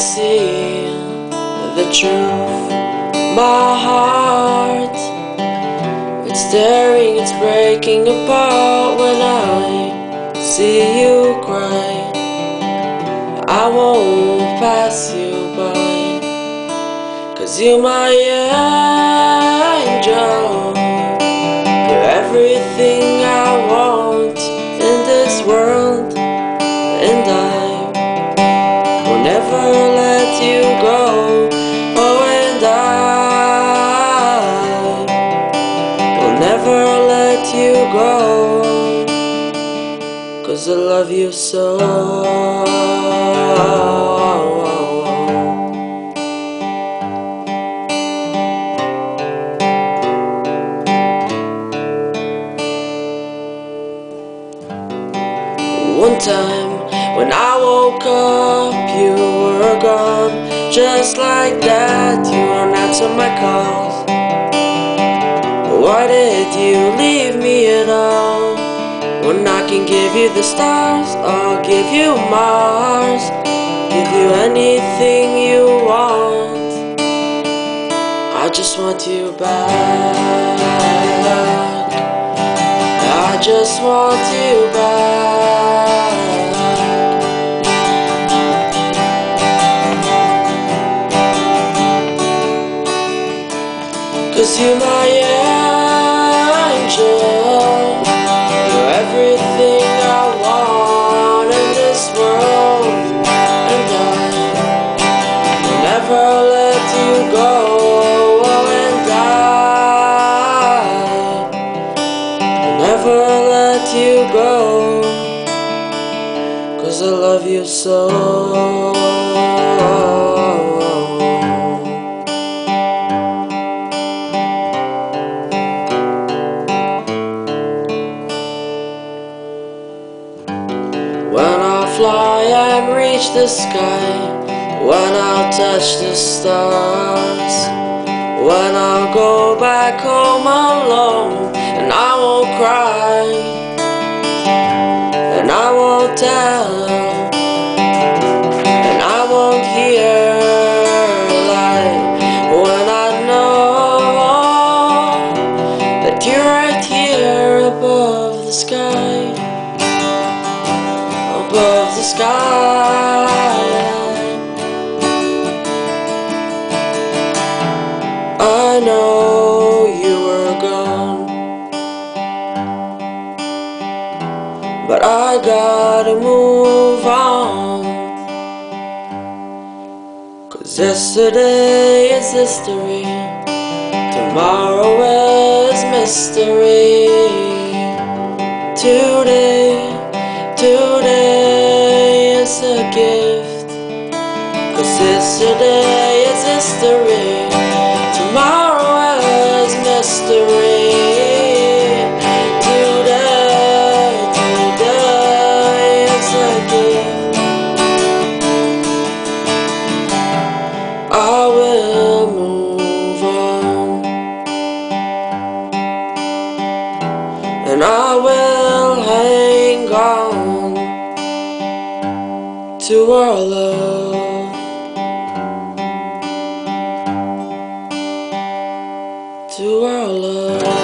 see the truth. My heart, it's tearing, it's breaking apart when I see you cry. I won't pass you by, cause you're my angel. You're everything never let you go. Oh, and I will never let you go. Cause I love you so. One time when I woke up, you gone. Just like that, you don't answer my calls. Why did you leave me at all? When I can give you the stars, I'll give you Mars. Give you anything you want. I just want you back. I just want you back. Cause you're my angel. You're everything I want in this world. And I will never let you go. And I will never let you go. Cause I love you so. Reach the sky, when I'll touch the stars, when I'll go back home alone, and I won't cry, and I won't tell, and I won't hear a lie, when I know that you're right here above the sky above the sky. I know you were gone, but I gotta move on. Cause yesterday is history, tomorrow is mystery. Today, today is a gift. Cause yesterday to our love, to our love.